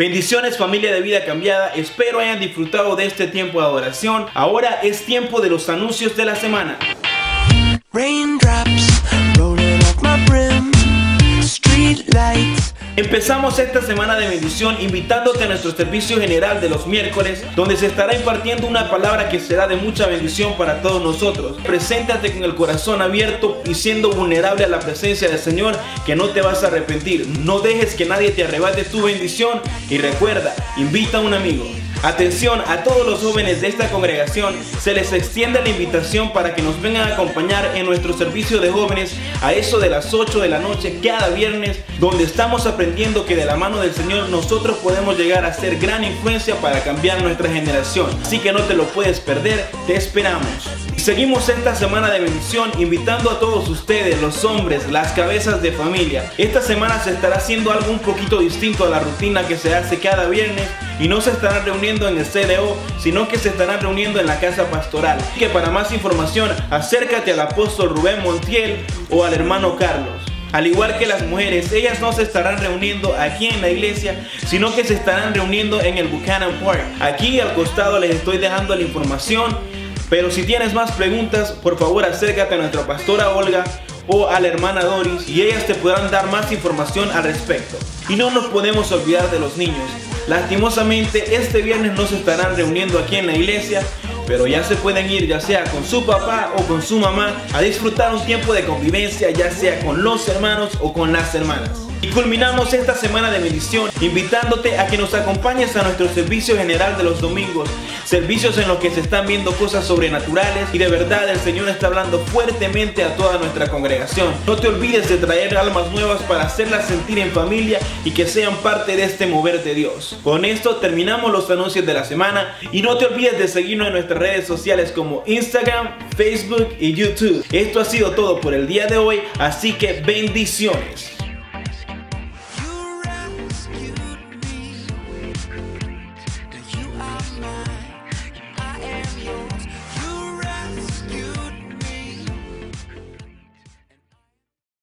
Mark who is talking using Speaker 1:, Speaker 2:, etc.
Speaker 1: Bendiciones familia de vida cambiada, espero hayan disfrutado de este tiempo de adoración. Ahora es tiempo de los anuncios de la semana. Empezamos esta semana de bendición invitándote a nuestro servicio general de los miércoles, donde se estará impartiendo una palabra que será de mucha bendición para todos nosotros. Preséntate con el corazón abierto y siendo vulnerable a la presencia del Señor, que no te vas a arrepentir. No dejes que nadie te arrebate tu bendición y recuerda, invita a un amigo. Atención a todos los jóvenes de esta congregación, se les extiende la invitación para que nos vengan a acompañar en nuestro servicio de jóvenes a eso de las 8 de la noche cada viernes, donde estamos aprendiendo que de la mano del Señor nosotros podemos llegar a ser gran influencia para cambiar nuestra generación. Así que no te lo puedes perder, te esperamos. Seguimos esta semana de bendición invitando a todos ustedes, los hombres, las cabezas de familia. Esta semana se estará haciendo algo un poquito distinto a la rutina que se hace cada viernes y no se estarán reuniendo en el CDO, sino que se estarán reuniendo en la casa pastoral. Que para más información, acércate al apóstol Rubén Montiel o al hermano Carlos. Al igual que las mujeres, ellas no se estarán reuniendo aquí en la iglesia, sino que se estarán reuniendo en el Buchanan Park. Aquí al costado les estoy dejando la información pero si tienes más preguntas, por favor acércate a nuestra pastora Olga o a la hermana Doris y ellas te podrán dar más información al respecto. Y no nos podemos olvidar de los niños. Lastimosamente, este viernes no se estarán reuniendo aquí en la iglesia, pero ya se pueden ir ya sea con su papá o con su mamá a disfrutar un tiempo de convivencia, ya sea con los hermanos o con las hermanas. Y culminamos esta semana de bendición invitándote a que nos acompañes a nuestro servicio general de los domingos. Servicios en los que se están viendo cosas sobrenaturales y de verdad el Señor está hablando fuertemente a toda nuestra congregación. No te olvides de traer almas nuevas para hacerlas sentir en familia y que sean parte de este mover de Dios. Con esto terminamos los anuncios de la semana y no te olvides de seguirnos en nuestras redes sociales como Instagram, Facebook y YouTube. Esto ha sido todo por el día de hoy, así que bendiciones.